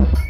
Y'all